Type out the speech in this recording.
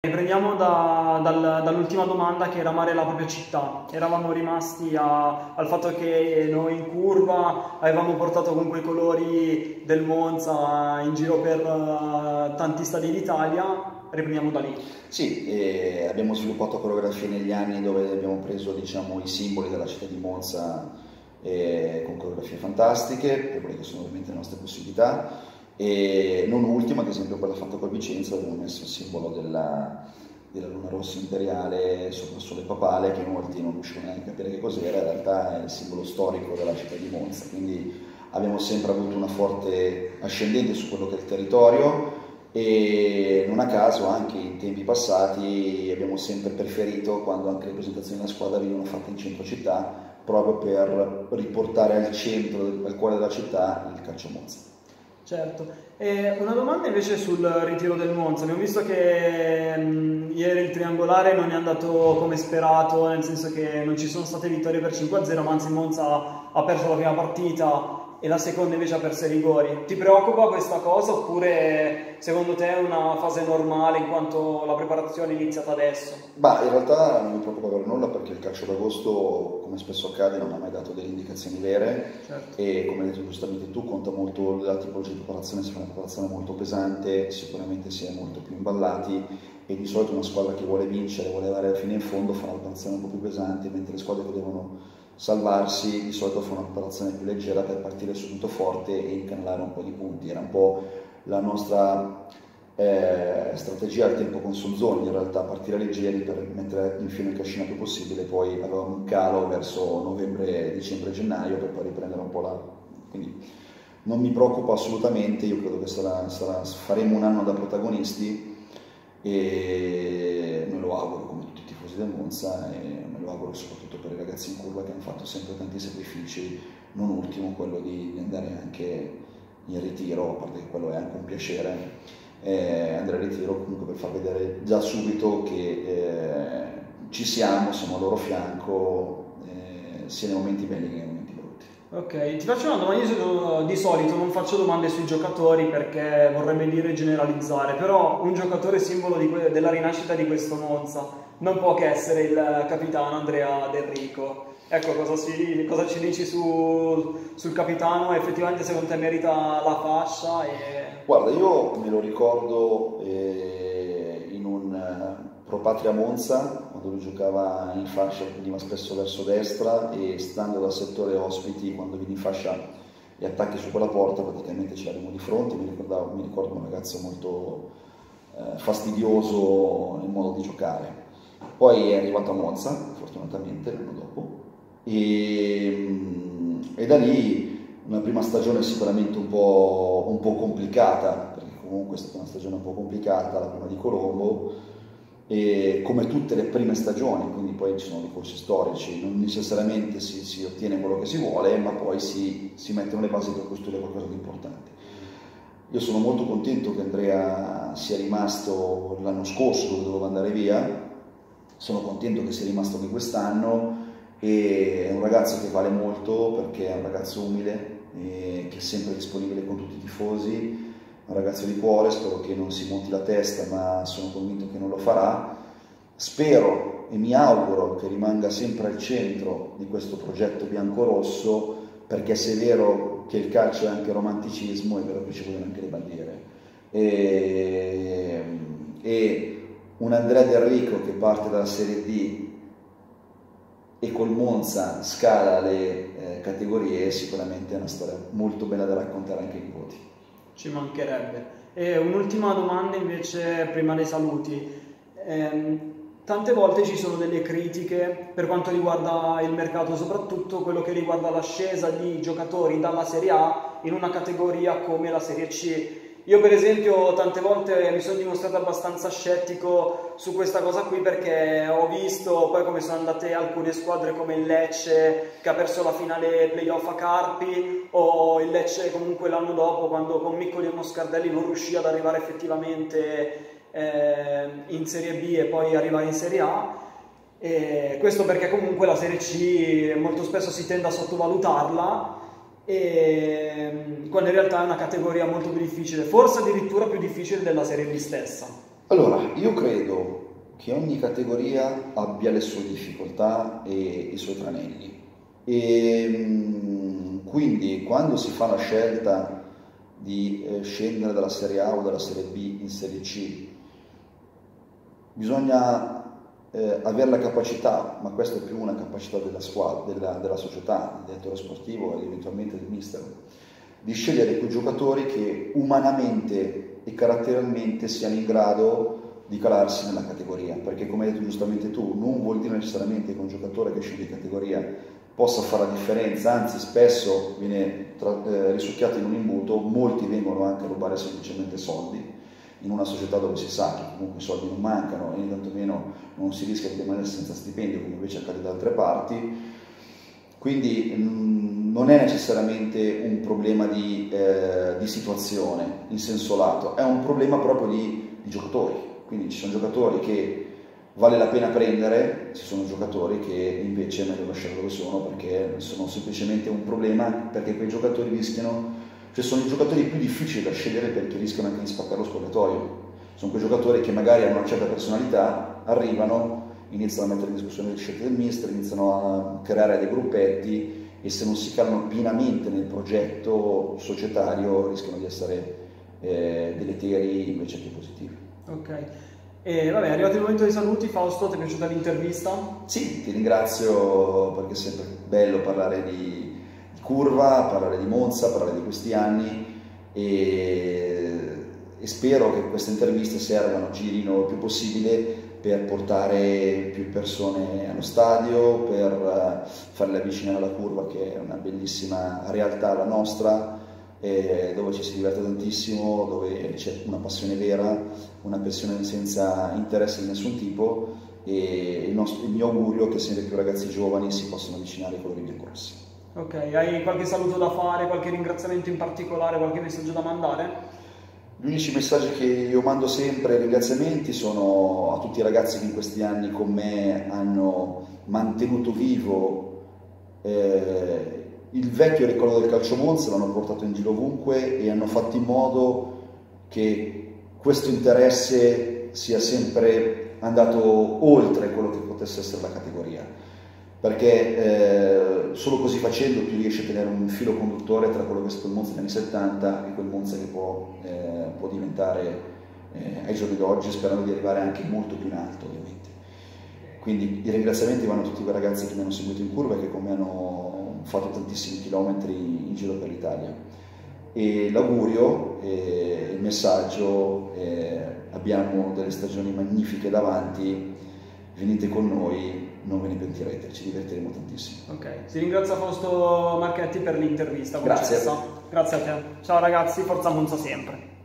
Riprendiamo da, dal, dall'ultima domanda che era amare la propria città. Eravamo rimasti a, al fatto che noi in curva avevamo portato comunque i colori del Monza in giro per uh, tanti stadi d'Italia. Riprendiamo da lì. Sì, eh, abbiamo sviluppato coreografie negli anni dove abbiamo preso diciamo, i simboli della città di Monza eh, con coreografie fantastiche, per quelle che sono ovviamente le nostre possibilità e non ultimo, ad esempio, quella fatta con Vicenza, dove abbiamo messo il simbolo della, della luna rossa imperiale sopra il sole papale, che molti non riuscivano neanche a capire che cos'era, in realtà è il simbolo storico della città di Monza. Quindi abbiamo sempre avuto una forte ascendente su quello che è il territorio e non a caso anche in tempi passati abbiamo sempre preferito quando anche le presentazioni della squadra venivano fatte in centro città proprio per riportare al centro, al cuore della città il calcio Monza. Certo, e una domanda invece sul ritiro del Monza, abbiamo visto che mh, ieri il triangolare non è andato come sperato, nel senso che non ci sono state vittorie per 5-0, ma anzi il Monza ha perso la prima partita e la seconda invece ha perso i rigori. Ti preoccupa questa cosa oppure secondo te è una fase normale in quanto la preparazione è iniziata adesso? Bah, in realtà non mi preoccupa per nulla perché il calcio d'agosto, come spesso accade, non ha mai dato delle indicazioni vere certo. e come hai detto giustamente tu, conta molto la tipologia di preparazione, se fa una preparazione molto pesante sicuramente si è molto più imballati e di solito una squadra che vuole vincere, vuole arrivare fino in fondo fa una preparazione un po' più pesante, mentre le squadre che devono salvarsi di solito fa una preparazione più leggera per partire subito forte e incanalare un po' di punti. Era un po' la nostra eh, strategia al tempo con Sonzoni, in realtà partire leggeri per mettere in fine il cascino più possibile, poi avevamo un calo verso novembre, dicembre, gennaio per poi riprendere un po' la... Quindi non mi preoccupa assolutamente, io credo che sarà, sarà, faremo un anno da protagonisti e me lo auguro come tutti i tifosi del Monza e me lo auguro soprattutto per i ragazzi in curva che hanno fatto sempre tanti sacrifici, non ultimo quello di, andare anche in ritiro, a parte che quello è anche un piacere, eh, andare in ritiro comunque per far vedere già subito che eh, ci siamo, siamo al loro fianco, eh, sia nei momenti belli che nei momenti. Ok, ti faccio una domanda, io di solito non faccio domande sui giocatori perché vorrebbe dire generalizzare, però un giocatore simbolo que- della rinascita di questo Monza non può che essere il capitano Andrea Del Rico. Ecco, cosa, si, cosa ci dici su, sul capitano? Effettivamente secondo te merita la fascia? E... Guarda, io me lo ricordo eh, in un uh, Pro Patria Monza, quando lui giocava in fascia, veniva spesso verso destra e stando dal settore ospiti, quando veniva in fascia e attacchi su quella porta, praticamente ci c'eravamo di fronte, mi, mi ricordo un ragazzo molto eh, fastidioso nel modo di giocare. Poi è arrivato a Monza, fortunatamente l'anno dopo, e, e, da lì una prima stagione sicuramente un po', un po', complicata, perché comunque è stata una stagione un po' complicata, la prima di Colombo, e come tutte le prime stagioni, quindi poi ci sono dei corsi storici, non necessariamente si, si ottiene quello che si vuole, ma poi si, si mettono le basi per costruire qualcosa di importante. Io sono molto contento che Andrea sia rimasto l'anno scorso dove doveva andare via, sono contento che sia rimasto anche quest'anno. E è un ragazzo che vale molto perché è un ragazzo umile che è sempre disponibile con tutti i tifosi, un ragazzo di cuore, spero che non si monti la testa ma sono convinto che non lo farà. Spero e mi auguro che rimanga sempre al centro di questo progetto bianco-rosso perché se è vero che il calcio è anche romanticismo è vero che ci vogliono anche le bandiere. E, e un Andrea Del Rico che parte dalla Serie D e col Monza scala le eh, categorie, sicuramente è una storia molto bella da raccontare anche ai nipoti. Ci mancherebbe. E un'ultima domanda invece prima dei saluti. Eh, tante volte ci sono delle critiche per quanto riguarda il mercato, soprattutto quello che riguarda l'ascesa di giocatori dalla Serie A in una categoria come la Serie C io per esempio tante volte mi sono dimostrato abbastanza scettico su questa cosa qui perché ho visto poi come sono andate alcune squadre come il Lecce che ha perso la finale playoff a Carpi o il Lecce comunque l'anno dopo quando con Miccoli e Moscardelli non riuscì ad arrivare effettivamente eh, in Serie B e poi arrivare in Serie A. E questo perché comunque la Serie C molto spesso si tende a sottovalutarla e, quando in realtà è una categoria molto più difficile, forse addirittura più difficile della Serie B stessa. Allora, io credo che ogni categoria abbia le sue difficoltà e i suoi tranelli. E mm, quindi quando si fa la scelta di eh, scendere dalla Serie A o dalla Serie B in Serie C, bisogna eh, avere la capacità, ma questa è più una capacità della squadra, della, della società, del direttore sportivo e eventualmente del mister, di scegliere quei giocatori che umanamente e caratterialmente siano in grado di calarsi nella categoria, perché come hai detto giustamente tu, non vuol dire necessariamente che un giocatore che di categoria possa fare la differenza, anzi spesso viene tra, eh, risucchiato in un imbuto, molti vengono anche a rubare semplicemente soldi in una società dove si sa che comunque i soldi non mancano e tantomeno non si rischia di rimanere senza stipendio come invece accade da altre parti, quindi mm, non è necessariamente un problema di, eh, di, situazione in senso lato, è un problema proprio di, di giocatori. Quindi ci sono giocatori che vale la pena prendere, ci sono giocatori che invece è meglio lasciare dove sono perché sono semplicemente un problema, perché quei giocatori rischiano, cioè sono i giocatori più difficili da scegliere perché rischiano anche di spaccare lo spogliatoio. Sono quei giocatori che magari hanno una certa personalità, arrivano, iniziano a mettere in discussione le scelte del mister, iniziano a creare dei gruppetti e se non si calano pienamente nel progetto societario rischiano di essere eh, deleteri invece che positivi. Ok. E vabbè, è arrivato il momento dei saluti. Fausto, ti è piaciuta l'intervista? Sì, ti ringrazio perché è sempre bello parlare di, di curva, parlare di Monza, parlare di questi anni e, e spero che queste interviste servano, girino il più possibile per portare più persone allo stadio, per farle avvicinare alla curva che è una bellissima realtà la nostra eh, dove ci si diverte tantissimo, dove c'è una passione vera, una passione senza interesse di nessun tipo e il, nostro, il mio augurio è che sempre più ragazzi giovani si possano avvicinare ai colori biancorossi. Ok, hai qualche saluto da fare, qualche ringraziamento in particolare, qualche messaggio da mandare? Gli unici messaggi che io mando sempre, ringraziamenti, sono a tutti i ragazzi che in questi anni con me hanno mantenuto vivo eh, il vecchio ricordo del calcio Monza l'hanno portato in giro ovunque e hanno fatto in modo che questo interesse sia sempre andato oltre quello che potesse essere la categoria perché eh, solo così facendo tu riesci a tenere un filo conduttore tra quello che è stato il Monza negli anni 70 e quel Monza che può, eh, può diventare eh, ai giorni d'oggi sperando di arrivare anche molto più in alto ovviamente quindi i ringraziamenti vanno a tutti quei ragazzi che mi hanno seguito in curva e che con me hanno fatto tantissimi chilometri in giro per l'Italia. E l'augurio, eh, il messaggio, eh, abbiamo delle stagioni magnifiche davanti, venite con noi, non ve ne pentirete, ci divertiremo tantissimo. Ok, ti ringrazio Fausto Marchetti per l'intervista. Grazie. Grazie a te. Ciao ragazzi, forza Monza sempre.